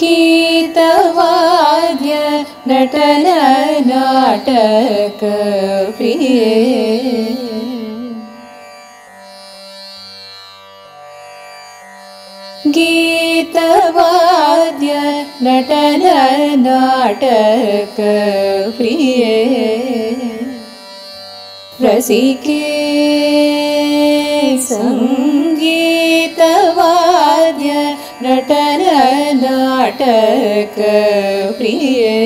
गीतवाद्य नटन नाटक प्रिये। गीतवाद्य नटन नाटक प्रिये। रसिके सङ्गीतवाद्य नटन नाटक प्रिये।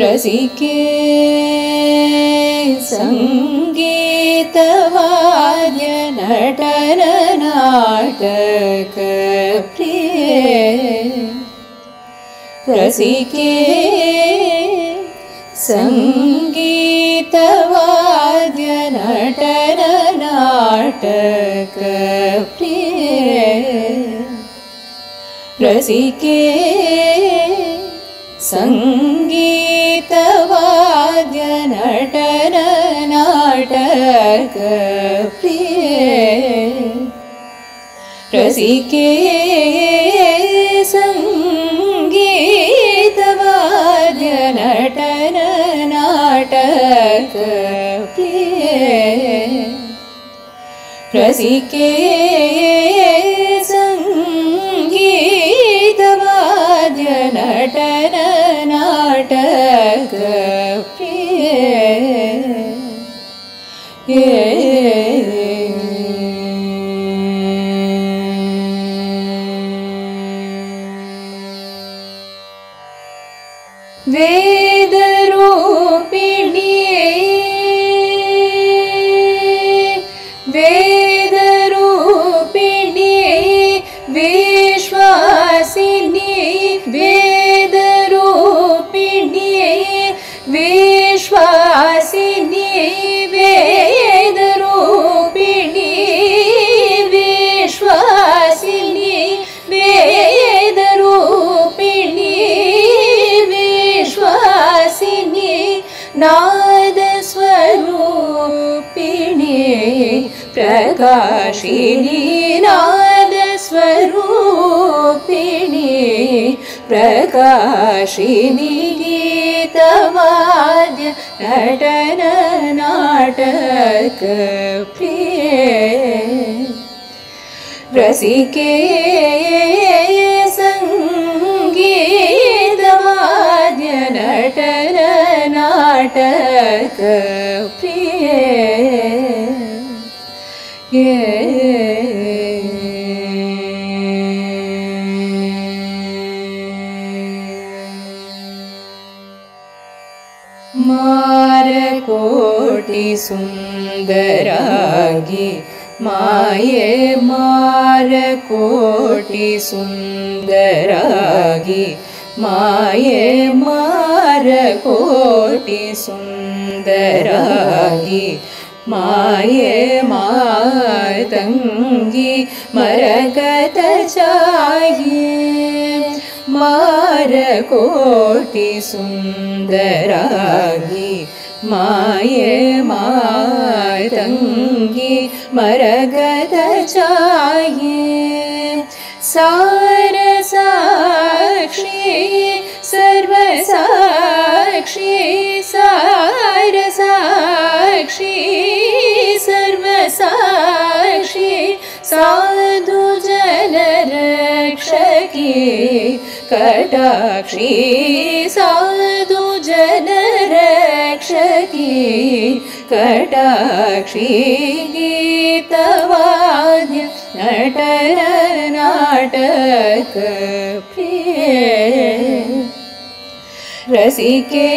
रसिके सङ्गीतवाद्य नटन नाटक प्रिये। रसिके सङ्गीतवाद्य नटन नाटक प्रिये रसिके सङ्गीतवाद्य नटन नाटक प्रिये रसिके प्रिये रसिके सङ्गीतवाद्य नटन नाटक प्रिये वेदरूपिणी नादस्वरूपिणी प्रकाशिनी नादस्वरूपिणी प्रकाशिनी नाटक प्रिये। रसिके प्रिये मारकोटि सुन्दराङ्गी माये मारकोटि सुन्दरागी माये मारकोटि सुन्दरागी माये मातङ्गी चाहिए मारकोटि सुन्दरागी माये मातङ्गी मरगत चाहिए सारसाक्षी सर्वसाक्षी सारसाक्षी सर्वसाक्षी साधु जनरक्षकी कटाक्षी साधु जनरक्षकी कटाक्षी गीतवाद्य नटन नाटक प्रिये। रसिके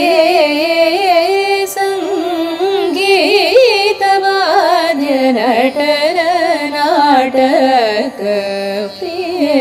सङ्गीतवाद्य नटन नाटक प्रिये